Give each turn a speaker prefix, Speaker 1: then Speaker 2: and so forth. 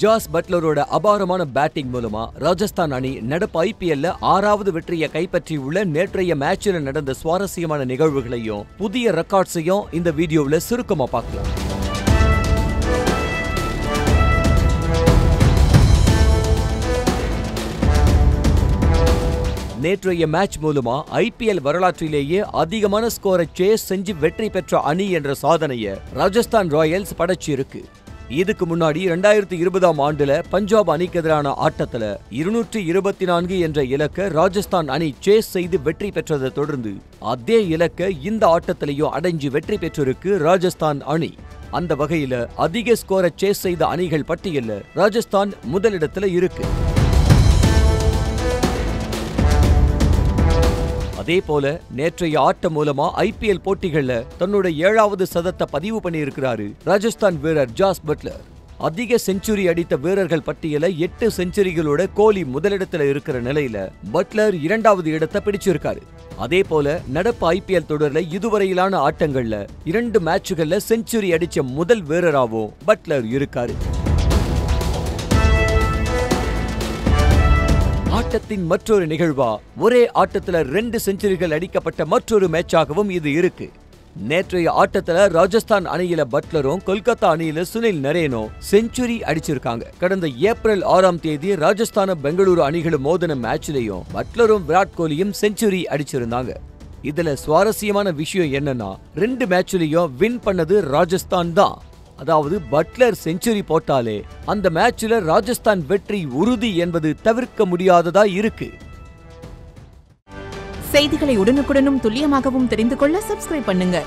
Speaker 1: ஜாஸ் பட்லரோட அபாரமான பேட்டிங் மூலமா ராஜஸ்தான் அணி நடப்பு ஐபிஎல்ல ஆறாவது வெற்றியை கைப்பற்றியுள்ள நேற்றைய மேட்சில் நடந்த சுவாரஸ்யமான நிகழ்வுகளையும் புதிய ரெக்கார்ட்ஸையும் இந்த வீடியோவில் சுருக்கமா பார்க்கலாம். நேற்றைய மேட்ச் மூலமா ஐபிஎல் வரலாற்றிலேயே அதிகமான ஸ்கோரை சேஸ் செஞ்சு வெற்றி பெற்ற அணி என்ற சாதனையை ராஜஸ்தான் ராயல்ஸ் படைச்சிருக்கு. இதுக்கு முன்னாடி ரெண்டாயிரத்தி இருபதாம் ஆண்டுல பஞ்சாப் அணிக்கு எதிரான ஆட்டத்துல இருநூற்றி இருபத்தி நான்கு என்ற இலக்க ராஜஸ்தான் அணி சேஸ் செய்து வெற்றி பெற்றதை தொடர்ந்து அதே இலக்க இந்த ஆட்டத்திலையும் அடைஞ்சு வெற்றி பெற்றிருக்கு ராஜஸ்தான் அணி. அந்த வகையில அதிக ஸ்கோரை சேஸ் செய்த அணிகள் பட்டியல்ல ராஜஸ்தான் முதலிடத்துல இருக்கு. அதே போல நேற்றைய ஆட்டம் மூலமா ஐபிஎல் போட்டிகள்ல தன்னோட ஏழாவது சதத்தை பதிவு பண்ணியிருக்கிறாரு ராஜஸ்தான் வீரர் ஜாஸ் பட்லர். அதிக செஞ்சுரி அடித்த வீரர்கள் பட்டியல எட்டு செஞ்சுரிகளோட கோலி முதலிடத்துல இருக்கிற நிலையில பட்லர் இரண்டாவது இடத்தை பிடிச்சிருக்காரு. அதே போல நடப்பு ஐபிஎல் தொடர்ல இதுவரையிலான ஆட்டங்கள்ல இரண்டு மேட்சுகள்ல செஞ்சுரி அடிச்ச முதல் வீரராகவும் பட்லர் இருக்காரு. ஆட்டத்தின் மற்றொரு நிகழ்வா? ஒரே ஆட்டத்துல ரெண்டு செஞ்சுரிகள் அடிக்கப்பட்ட மற்றொரு மேட்சாகவும் இது இருக்கு. நேற்றைய ஆட்டத்துல ராஜஸ்தான் அணியில பட்லரும் கொல்கத்தா அணியில சுனில் நரேனும் செஞ்சுரி அடிச்சிருக்காங்க. கடந்த ஏப்ரல் ஆறாம் தேதி ராஜஸ்தான பெங்களூரு அணிகளும் மோதின மேட்ச்லயும் பட்லரும் விராட் கோலியும் செஞ்சுரி அடிச்சிருந்தாங்க. இதுல சுவாரஸ்யமான விஷயம் என்னன்னா ரெண்டு மேட்ச்லயும் வின் பண்ணது ராஜஸ்தான் தான். அதாவது பட்லர் செஞ்சுரி போட்டாலே அந்த மேட்ச்ல ராஜஸ்தான் வெற்றி உறுதி என்பது தவிர்க்க முடியாததா இருக்கு.
Speaker 2: செய்திகளை உடனுக்குடனும் துல்லியமாகவும் தெரிந்து கொள்ள சப்ஸ்கிரைப் பண்ணுங்க.